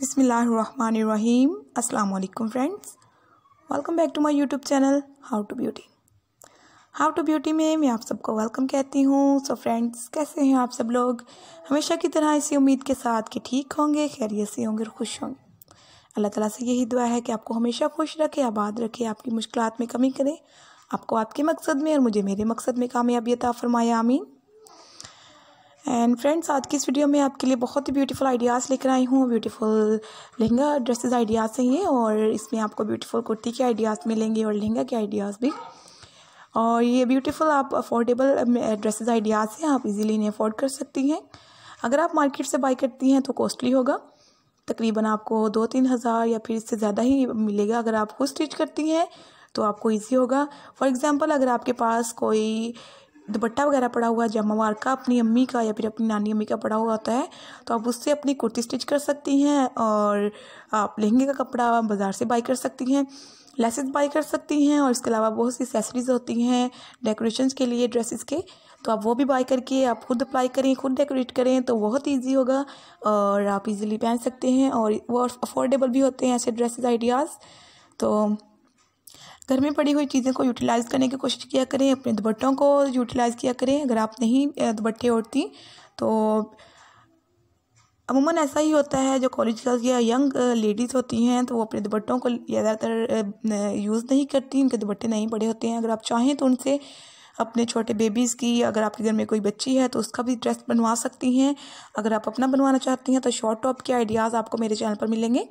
बिसमीम वालेकुम friends. Welcome back to my YouTube channel, how to beauty. How to beauty में मैं आप सबको वेलकम कहती हूँ। सो फ्रेंड्स, कैसे हैं आप सब लोग? हमेशा की तरह इसी उम्मीद के साथ कि ठीक होंगे, खैरियत से होंगे और खुश होंगे। अल्लाह ताला से यही दुआ है कि आपको हमेशा खुश रखे, आबाद रखे, आपकी मुश्किल में कमी करे, आपको आपके मकसद में और मुझे मेरे मकसद में कामयाबी अता फरमाया आमीन। एंड फ्रेंड्स आज की इस वीडियो में आपके लिए बहुत ही ब्यूटीफुल आइडियाज़ लेकर आई हूँ। ब्यूटीफुल लहंगा ड्रेसेस आइडियाज़ हैं ये और इसमें आपको ब्यूटीफुल कुर्ती के आइडियाज़ मिलेंगे और लहंगा के आइडियाज़ भी। और ये ब्यूटीफुल आप अफोर्डेबल ड्रेसेस आइडियाज़ हैं, आप इजीली इन्हें अफोर्ड कर सकती हैं। अगर आप मार्केट से बाई करती हैं तो कॉस्टली होगा। तकरीबन आपको दो तीन हज़ार या फिर इससे ज़्यादा ही मिलेगा अगर आप खुद स्टिच करती हैं तो आपको ईजी होगा। फॉर एग्ज़ाम्पल अगर आपके पास कोई दुपट्टा वगैरह पड़ा हुआ जमावार का, अपनी अम्मी का या फिर अपनी नानी अम्मी का पड़ा हुआ होता है तो आप उससे अपनी कुर्ती स्टिच कर सकती हैं और आप लहंगे का कपड़ा बाज़ार से बाई कर सकती हैं लेसेस बाई कर सकती हैं और इसके अलावा बहुत सी एसेसरीज होती हैं डेकोरेशंस के लिए ड्रेसेस के तो आप वो भी बाई करके आप खुद अप्लाई करें, खुद डेकोरेट करें तो बहुत ईजी होगा और आप इजीली पहन सकते हैं और वो अफोर्डेबल भी होते हैं ऐसे ड्रेसेस आइडियाज़ तो घर में पड़ी हुई चीज़ें को यूटिलाइज़ करने की कोशिश किया करें, अपने दुपट्टों को यूटिलाइज़ किया करें। अगर आप नहीं दुपट्टे ओढ़ती तो अमूमन ऐसा ही होता है, जो कॉलेज गर्ल्स या यंग लेडीज़ होती हैं तो वो अपने दुपट्टों को ज़्यादातर यूज़ नहीं करती, उनके दुपट्टे नहीं पड़े होते हैं। अगर आप चाहें तो उनसे अपने छोटे बेबीज़ की, अगर आपके घर में कोई बच्ची है तो उसका भी ड्रेस बनवा सकती हैं। अगर आप अपना बनवाना चाहती हैं तो शॉर्ट टॉप के आइडियाज़ आपको मेरे चैनल पर मिलेंगे।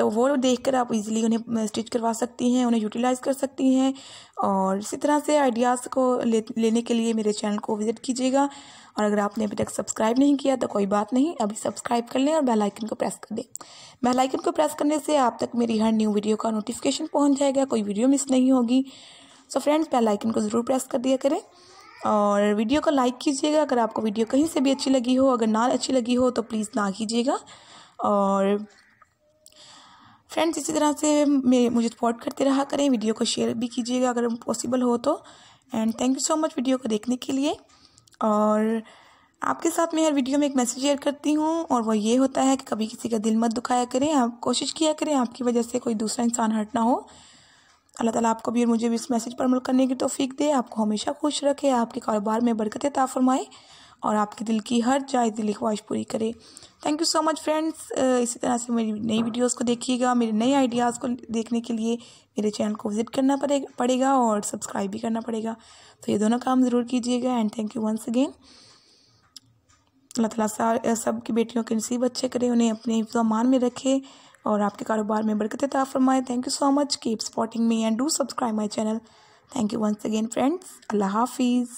तो वो देख कर आप इजीली उन्हें स्टिच करवा सकती हैं उन्हें यूटिलाइज़ कर सकती हैं। और इसी तरह से आइडियाज़ को ले, लेने के लिए मेरे चैनल को विज़िट कीजिएगा। और अगर आपने अभी तक सब्सक्राइब नहीं किया तो कोई बात नहीं अभी सब्सक्राइब कर लें और बेल आइकन को प्रेस कर दें। बेल आइकन को प्रेस करने से आप तक मेरी हर न्यू वीडियो का नोटिफिकेशन पहुँच जाएगा कोई वीडियो मिस नहीं होगी। सो फ्रेंड्स बेल आइकन को ज़रूर प्रेस कर दिया करें। और वीडियो को लाइक कीजिएगा अगर आपको वीडियो कहीं से भी अच्छी लगी हो अगर ना अच्छी लगी हो तो प्लीज़ ना कीजिएगा। और फ्रेंड्स इसी तरह से मुझे सपोर्ट करते रहा करें वीडियो को शेयर भी कीजिएगा अगर पॉसिबल हो तो। And thank you so much video को देखने के लिए। और आपके साथ मैं हर वीडियो में एक मैसेज शेयर करती हूँ और वो ये होता है कि कभी किसी का दिल मत दुखाया करें, आप कोशिश किया करें, आपकी वजह से कोई दूसरा इंसान हर्ट ना हो। अल्लाह ताला आपको भी और मुझे भी इस मैसेज पर अमल करने की तोफ़ीक दे। आपको हमेशा खुश रखे, आपके कारोबार में बरकत ताफ़रमाए और आपके दिल की हर जायज़ दिली ख्वाहिश पूरी करे। Thank you so much friends इसी तरह से मेरी नई वीडियोस को देखिएगा, मेरे नए आइडियाज़ को देखने के लिए मेरे चैनल को विज़िट करना पड़ेगा पड़ेगा और सब्सक्राइब भी करना पड़ेगा। तो ये दोनों काम ज़रूर कीजिएगा and thank you once again अल्लाह ताला सब की बेटियों के नसीब अच्छे करे, उन्हें अपने मान में रखे और आपके कारोबार में बरकत ता फरमाए। Thank you so much keep supporting me and do subscribe my channel thank you once again friends अल्लाह हाफिज़.